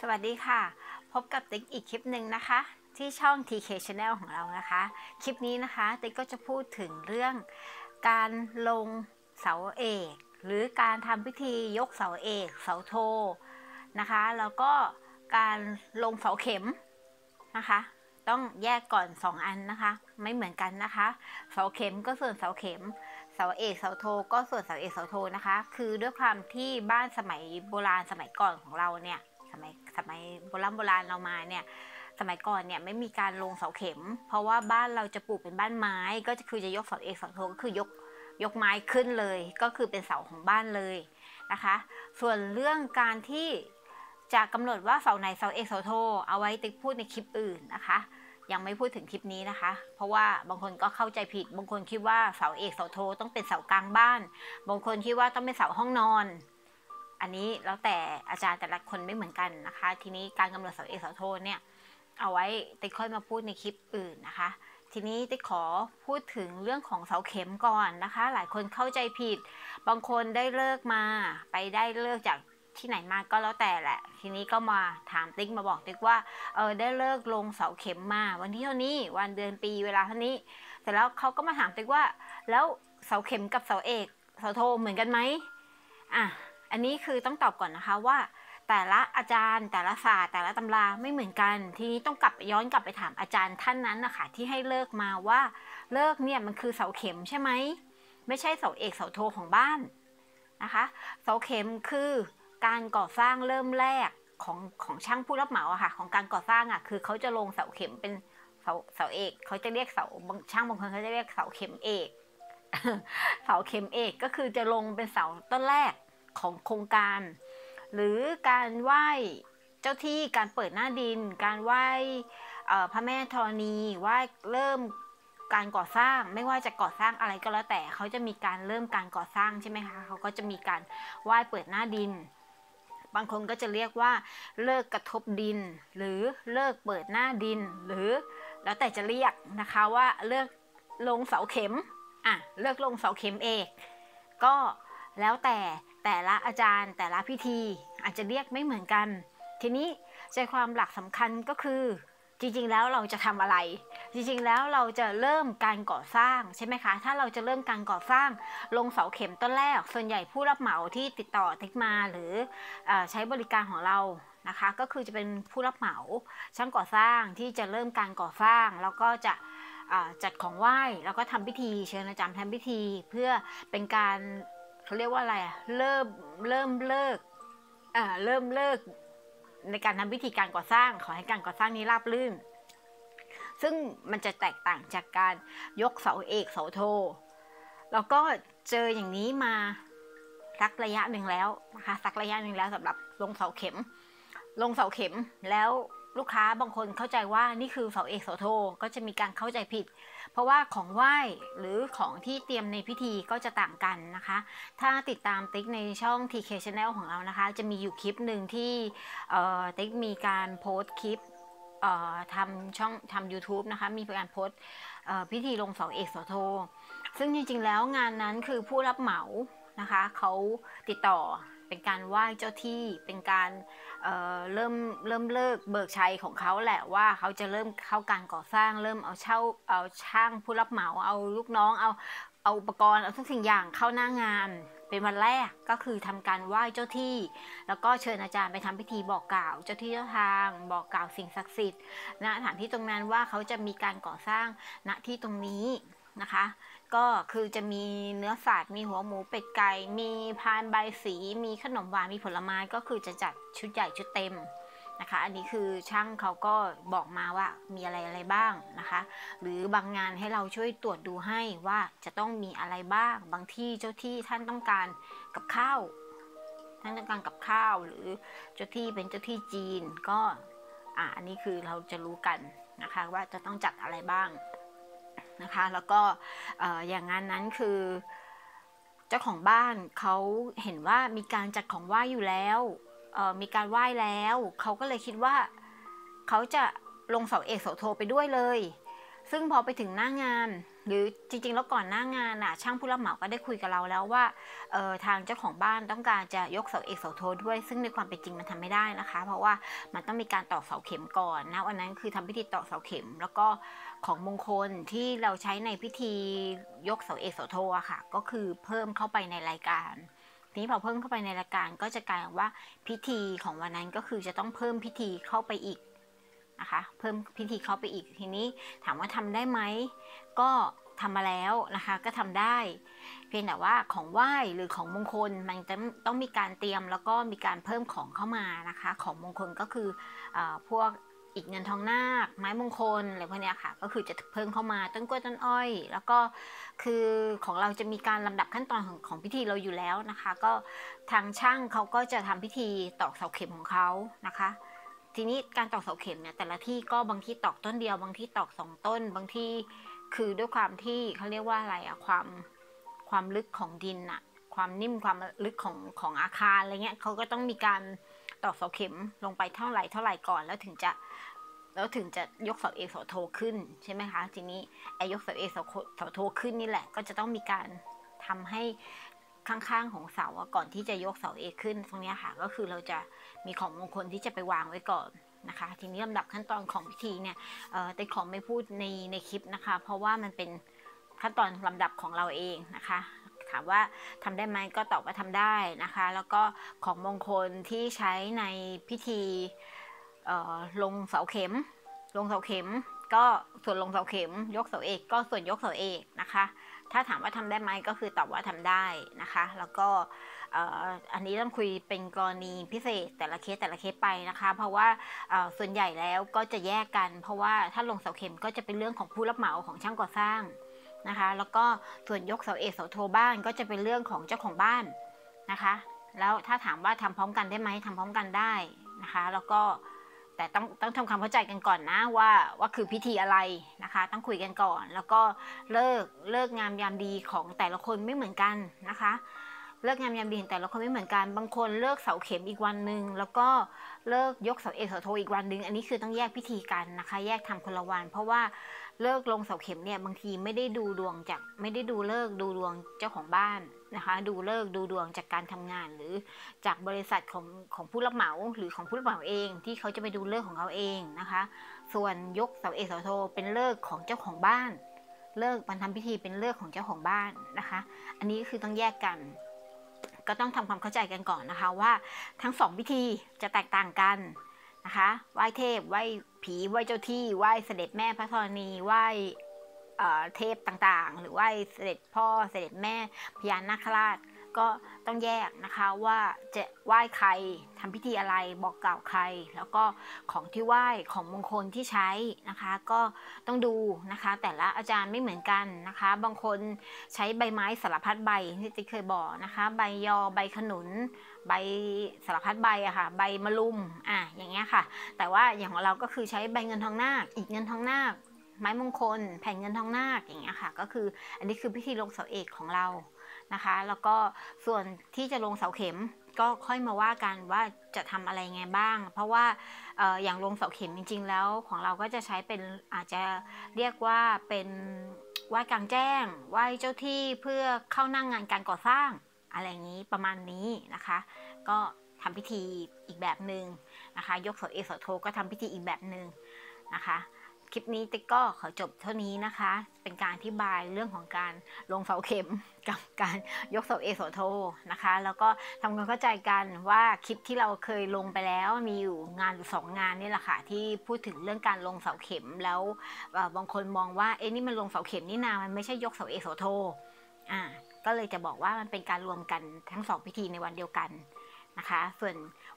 สวัสดีค่ะ พบกับติ๊กอีกคลิปหนึ่งนะคะ ที่ช่อง TK Channel ของเรานะคะ คลิปนี้นะคะติ๊กก็จะพูดถึงเรื่องการลงเสาเอก หรือการทำพิธียกเสาเอก เสาโทนะคะ แล้วก็การลงเสาเข็มนะคะ ต้องแยกก่อน 2 อันนะคะ ไม่เหมือนกันนะคะ เสาเข็มก็ส่วนเสาเข็มเสาเอกเสาโทก็ส่วนเสาเอกเสาโทนะคะ คือด้วยความที่บ้านสมัยโบราณสมัยก่อนของเราเนี่ย สมัยสมัยโบราณโบราณเรามาเนี่ยสมัยก่อนเนี่ยไม่มีการลงเสาเข็ม เพราะว่าบ้านเราจะปลูกเป็นบ้านไม้ ก็คือจะยกเสาเอกเสาโทก็คือยกยกไม้ขึ้นเลย ก็คือเป็นเสาของบ้านเลยนะคะ ส่วนเรื่องการที่จะกำหนดว่าเสาไหนเสาเอกเสาโท เอาไว้ติ๊กพูดในคลิปอื่นนะคะ ยังไม่พูดถึงคลิปนี้นะคะ เพราะว่าบางคนก็เข้าใจผิด บางคนคิดว่าเสาเอกเสาโทต้องเป็นเสากลางบ้าน บางคนคิดว่าต้องเป็นเสาห้องนอน อันนี้แล้วแต่อาจารย์แต่ละคนไม่เหมือนกันนะคะ ทีนี้การกำหนดเสาเอกเสาโทเนี่ยเอาไว้ติ๊กค่อยมาพูดในคลิปอื่นนะคะ ทีนี้ติ๊กขอพูดถึงเรื่องของเสาเข็มก่อนนะคะ หลายคนเข้าใจผิด บางคนได้เลิกมา ไปได้เลิกจากที่ไหนมาก็แล้วแต่แหละ ทีนี้ก็มาถามติ๊กมาบอกติ๊กว่าเออได้เลิกลงเสาเข็มมา วันที่เท่านี้วันเดือนปีเวลาเท่านี้เสร็จแล้วเขาก็มาถามติ๊กว่า แล้วเสาเข็มกับเสาเอกเสาโทเหมือนกันไหมอะ อันนี้คือต้องตอบก่อนนะคะว่า แต่ละอาจารย์แต่ละศาสตร์แต่ละตำราไม่เหมือนกัน ทีนี้ต้องกลับย้อนกลับไปถามอาจารย์ท่านนั้นนะคะที่ให้เลิกมาว่าเลิกเนี่ยมันคือเสาเข็มใช่ไหมไม่ใช่เสาเอกเสาโทของบ้านนะคะ เสาเข็มคือการก่อสร้างเริ่มแรกของของช่างผู้รับเหมาอะค่ะของการก่อสร้างอะคือเขาจะลงเสาเข็มเป็นเสาเสาเอกเขาจะเรียกเสาช่างบางคนเขาจะเรียกเสาเข็มเอก เสาเข็มเอกก็คือจะลงเป็นเสาต้นแรก ของโครงการ หรือการไหว้เจ้าที่การเปิดหน้าดิน การไหว้พระแม่ธรณีไหว้เริ่มการก่อสร้างไม่ว่าจะก่อสร้างอะไรก็แล้วแต่เขาจะมีการเริ่มการก่อสร้างใช่ไหมคะเขาก็จะมีการไหว้เปิดหน้าดิน บางคนก็จะเรียกว่าเลิกกระทบดิน หรือเลิกเปิดหน้าดิน หรือแล้วแต่จะเรียกนะคะว่าเลิกลงเสาเข็มอะเลิกลงเสาเข็มเอก ก็แล้วแต่ แต่ละอาจารย์แต่ละพิธีอาจจะเรียกไม่เหมือนกัน ทีนี้ใจความหลักสำคัญก็คือจริงๆ แล้วเราจะทำอะไร จริงๆ แล้วเราจะเริ่มการก่อสร้างใช่ไหมคะ ถ้าเราจะเริ่มการก่อสร้าง ลงเสาเข็มต้นแรก ส่วนใหญ่ผู้รับเหมาที่ติดต่อติ๊กมาหรืออใช้บริการของเรานะคะ ก็คือจะเป็นผู้รับเหมาช่างก่อสร้างที่จะเริ่มการก่อสร้าง แล้วก็จะจัดของไหว้แล้วก็ทำพิธีเชิญอาจารย์ทำพิธี เพื่อเป็นการ เขาเรียกว่าอะไรอะเริ่มเริ่มเลิกอ่าเริ่มเลิกในการทำพิธีการก่อสร้าง ขอให้การก่อสร้างนี้ราบรื่น ซึ่งมันจะแตกต่างจากการยกเสาเอกเสาโท แล้วก็เจออย่างนี้มาสักระยะหนึ่งแล้วนะคะสักระยะหนึ่งแล้วสำหรับลงเสาเข็ม ลงเสาเข็มแล้ว ลูกค้าบางคนเข้าใจว่านี่คือเสาเอกเสาโทก็จะมีการเข้าใจผิด เพราะว่าของไหว้หรือของที่เตรียมในพิธีก็จะต่างกันนะคะ ถ้าติดตามติ๊กในช่อง TK Channel ของเรานะคะ จะมีอยู่คลิปหนึ่งที่ติ๊กมีการโพสต์คลิปทำช่องทำ YouTube นะคะ มีการโพสต์พิธีลงเสาเอกเสาโท ซึ่งจริงๆแล้วงานนั้นคือผู้รับเหมานะคะเขาติดต่อ เป็นการไหว้เจ้าที่ เป็นการเเริ่มเริ่มเลิกเบิกชัยของเขาแหละว่าเขาจะเริ่มเข้าการก่อสร้าง เริ่มเอาเช่าเอาช่างผู้รับเหมาเอาลูกน้องเอาเอาอุปกรณ์เอาทุกสิ่งอย่างเข้าหน้างาน เป็นวันแรกก็คือทำการไหว้เจ้าที่ แล้วก็เชิญอาจารย์ไปทำพิธีบอกกล่าว เจ้าที่เจ้าทางบอกกล่าวสิ่งศักดิ์สิทธิ์ณสถานที่ตรงนั้นว่าเขาจะมีการก่อสร้างณที่ตรงนี้นะคะ ก็คือจะมีเนื้อสัตว์มีหัวหมูเป็ดไก่ มีพานใบสี มีขนมหวาน มีผลไม้ ก็คือจะจัดชุดใหญ่ชุดเต็มนะคะ อันนี้คือช่างเขาก็บอกมาว่ามีอะไรอะไรบ้างนะคะ หรือบางงานให้เราช่วยตรวจดูให้ว่าจะต้องมีอะไรบ้าง บางที่เจ้าที่ท่านต้องการกับข้าว ท่านต้องการกับข้าว หรือเจ้าที่เป็นเจ้าที่จีนก็อ่าอันนี้คือเราจะรู้กันนะคะว่าจะต้องจัดอะไรบ้าง นะคะ แล้วก็อย่างงานนั้นคือเจ้าของบ้านเขาเห็นว่ามีการจัดของไหว้อยู่แล้วมีการไหว้แล้วเขาก็เลยคิดว่าเขาจะลงเสาเอกเสาโทไปด้วยเลย ซึ่งพอไปถึงหน้างาน หรือจริงๆ แล้วก่อนหน้างานอะช่างผู้รับเหมาก็ได้คุยกับเราแล้วว่าเออทางเจ้าของบ้านต้องการจะยกเสาเอกเสาโทด้วย ซึ่งในความเป็นจริงมันทำไม่ได้นะคะ เพราะว่ามันต้องมีการตอกเสาเข็มก่อนนะวันนั้นคือทำพิธีตอกเสาเข็ม แล้วก็ของมงคลที่เราใช้ในพิธียกเสาเอกเสาโทอะค่ะ ก็คือเพิ่มเข้าไปในรายการทีนี้พอเพิ่มเข้าไปในรายการก็จะกลายว่าพิธีของวันนั้นก็คือจะต้องเพิ่มพิธีเข้าไปอีก นะคะ เพิ่มพิธีเข้าไปอีกทีนี้ถามว่าทำได้ไหมก็ทำมาแล้วนะคะก็ทำได้ เพียงแต่ว่าของไหว้หรือของมงคลมันจะต้องมีการเตรียมแล้วก็มีการเพิ่มของเข้ามานะคะ ของมงคลก็คืออพวกอีกเงินทองนาคไม้มงคลอะไรพวกนี้ค่ะ ก็คือจะเพิ่มเข้ามาต้นกล้วยต้นอ้อย แล้วก็คือของเราจะมีการลำดับขั้นตอนของของพิธีเราอยู่แล้วนะคะ ก็ทางช่างเขาก็จะทำพิธีตอกเสาเข็มของเขานะคะ ทีนี้การตอกเสาเข็มเนี่ยแต่ละที่ก็บางที่ตอกต้นเดียวบางที่ตอกสองต้น บางที่คือด้วยความที่เขาเรียกว่าอะไรอะความความลึกของดินอะความนิ่มความลึกของของอาคารอะไรเงี้ยเขาก็ต้องมีการตอกเสาเข็มลงไปเท่าไหร่เท่าไหร่ก่อนแล้วถึงจะแล้วถึงจะยกเสาเอกเสาโทขึ้นใช่ไหมคะทีนี้ไอยกเสาเอกเสาโทขึ้นนี่แหละ ก็จะต้องมีการทำให้ ข้างๆของเสาก่อนที่จะยกเสาเอกขึ้นตรงนี้ค่ะ ก็คือเราจะมีของมงคลที่จะไปวางไว้ก่อนนะคะ ทีนี้ลำดับขั้นตอนของพิธีเนี่ยแต่ขอไม่พูดในในคลิปนะคะ เพราะว่ามันเป็นขั้นตอนลำดับของเราเองนะคะถามว่าทำได้ไหมก็ตอบว่าทำได้นะคะ แล้วก็ของมงคลที่ใช้ในพิธีลงเสาเข็ม ลงเสาเข็ม ก็ส่วนลงเสาเข็ม ยกเสาเอก ก็ส่วนยกเสาเอกนะคะ ถ้าถามว่าทำได้ไหมก็คือตอบว่าทำได้นะคะ แล้วก็อันนี้ต้องคุยเป็นกรณีพิเศษแต่ละเคสแต่ละเคสไปนะคะ เพราะว่าส่วนใหญ่แล้วก็จะแยกกัน เพราะว่าถ้าลงเสาเข็มก็จะเป็นเรื่องของผู้รับเหมาของช่างก่อสร้างนะคะ แล้วก็ส่วนยกเสาเอกเสาโทบ้านก็จะเป็นเรื่องของเจ้าของบ้านนะคะ แล้วถ้าถามว่าทำพร้อมกันได้ไหมทำพร้อมกันได้นะคะ แล้วก็ แต่ต้องต้องทำความเข้าใจกันก่อนนะว่าว่าคือพิธีอะไรนะคะ ต้องคุยกันก่อน แล้วก็เลิกเลิกงามยามดีของแต่ละคนไม่เหมือนกันนะคะ เลิกงามยามดีแต่ละคนไม่เหมือนกัน บางคนเลิกเสาเข็มอีกวันหนึ่งแล้วก็เลิกยกเสาเอกเสาโทอีกวันหนึ่งอันนี้คือต้องแยกพิธีกันนะคะ แยกทำคนละวัน เพราะว่าเลิกลงเสาเข็มเนี่ยบางทีไม่ได้ดูดวงจากไม่ได้ดูเลิกดูดวงเจ้าของบ้านนะคะ ดูเลิกดูดวงจากการทำงาน หรือจากบริษัทของของผู้รับเหมาหรือของผู้รับเหมาเอง ที่เขาจะไปดูเลิกของเขาเองนะคะ ส่วนยกเสาเอกเสาโทเป็นเลิกของเจ้าของบ้าน เลิกมันทำพิธีเป็นเลิกของเจ้าของบ้านนะคะ อันนี้คือต้องแยกกัน ก็ต้องทำความเข้าใจกันก่อนนะคะว่าทั้งสองพิธีจะแตกต่างกันนะคะไหว้เทพไหว้ผีไหว้เจ้าที่ไหว้เสด็จแม่พระธรณีไหว้เทพต่างๆ หรือไหว้เสด็จพ่อเสด็จแม่พญานาคราช ก็ต้องแยกนะคะว่าจะไหว้ใครทำพิธีอะไรบอกกล่าวใคร แล้วก็ของที่ไหว้ของมงคลที่ใช้นะคะ ก็ต้องดูนะคะ แต่ละอาจารย์ไม่เหมือนกันนะคะ บางคนใช้ใบไม้สารพัดใบที่จะเคยบอกนะคะ ใบยอใบขนุน ใบสารพัดใบอะค่ะ ใบมะลุมอะอย่างเงี้ยค่ะ แต่ว่าอย่างของเราก็คือใช้ใบเงินทองนาคอีกเงินทองนาคไม้มงคล แผ่นเงินทองนาคอย่างเงี้ยค่ะ ก็คืออันนี้คือพิธีลงเสาเอกของเรา นะคะ แล้วก็ส่วนที่จะลงเสาเข็มก็ค่อยมาว่ากันว่าจะทำอะไรไงบ้าง เพราะว่าอย่างลงเสาเข็มจริง ๆ แล้วของเราก็จะใช้เป็นอาจจะเรียกว่าเป็นไหว้กลางแจ้งไหว้เจ้าที่เพื่อเข้านั่งงานการก่อสร้างอะไรอย่างนี้ประมาณนี้นะคะ ก็ทำพิธีอีกแบบหนึ่งนะคะ ยกเสาเอเสาโทก็ทำพิธีอีกแบบหนึ่งนะคะ คลิปนี้ติ๊กก็ขอจบเท่านี้นะคะ เป็นการอธิบายเรื่องของการลงเสาเข็มกับการยกเสาเอโสโทนะคะ แล้วก็ทำความเข้าใจกันว่าคลิปที่เราเคยลงไปแล้วมีอยู่งานสองงานนี่แหละค่ะที่พูดถึงเรื่องการลงเสาเข็มแล้วบางคนมองว่าเอ๊ะนี่มันลงเสาเข็มนี่นามันไม่ใช่ยกเสาเอโสโทอ่าก็เลยจะบอกว่ามันเป็นการรวมกันทั้งสองพิธีในวันเดียวกันนะคะ ส่วน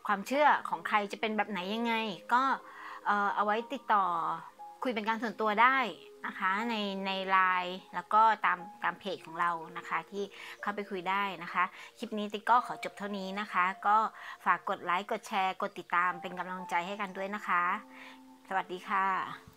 ความเชื่อของใครจะเป็นแบบไหนยังไง ก็เอาไว้ติดต่อ คุยเป็นการส่วนตัวได้นะคะในในไลน์แล้วก็ตามตามเพจของเรานะคะ ที่เข้าไปคุยได้นะคะ คลิปนี้ติ๊กก็ขอจบเท่านี้นะคะ ก็ฝากกดไลค์กดแชร์ กดติดตามเป็นกำลังใจให้กันด้วยนะคะ สวัสดีค่ะ